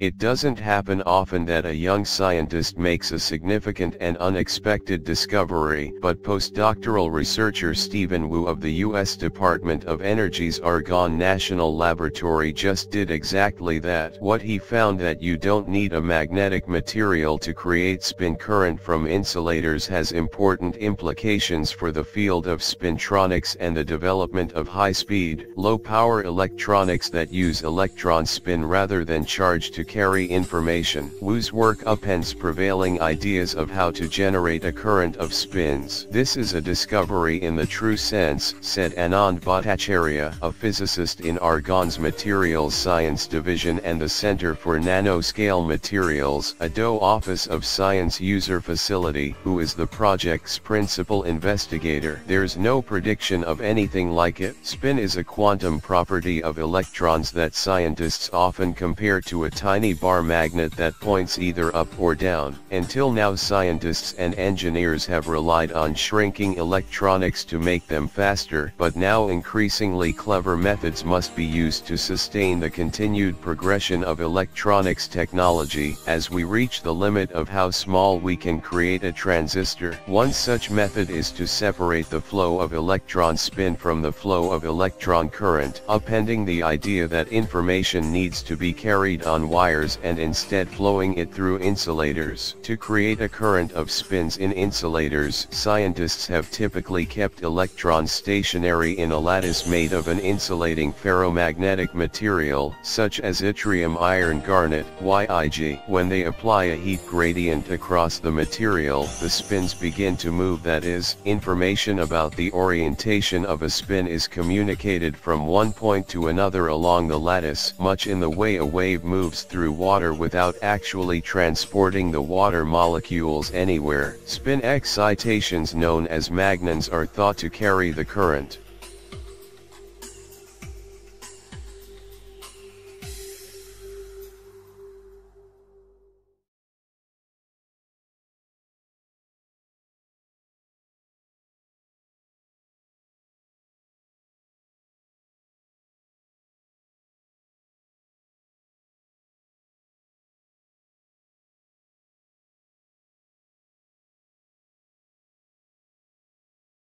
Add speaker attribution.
Speaker 1: It doesn't happen often that a young scientist makes a significant and unexpected discovery, but postdoctoral researcher Stephen Wu of the U.S. Department of Energy's Argonne National Laboratory just did exactly that. What he found that you don't need a magnetic material to create spin current from insulators has important implications for the field of spintronics and the development of high-speed, low-power electronics that use electron spin rather than charge to carry information. Wu's work upends prevailing ideas of how to generate a current of spins. This is a discovery in the true sense, said Anand Bhattacharya, a physicist in Argonne's Materials Science Division and the Center for Nanoscale Materials, a DOE Office of Science User Facility, who is the project's principal investigator. There's no prediction of anything like it. Spin is a quantum property of electrons that scientists often compare to a tiny tiny bar magnet that points either up or down. Until now scientists and engineers have relied on shrinking electronics to make them faster, but now increasingly clever methods must be used to sustain the continued progression of electronics technology. As we reach the limit of how small we can create a transistor, one such method is to separate the flow of electron spin from the flow of electron current, appending the idea that information needs to be carried on wires wires and instead flowing it through insulators. To create a current of spins in insulators, scientists have typically kept electrons stationary in a lattice made of an insulating ferromagnetic material, such as yttrium iron garnet YIG. When they apply a heat gradient across the material, the spins begin to move that is, information about the orientation of a spin is communicated from one point to another along the lattice, much in the way a wave moves through water without actually transporting the water molecules anywhere. Spin excitations known as magnons are thought to carry the current.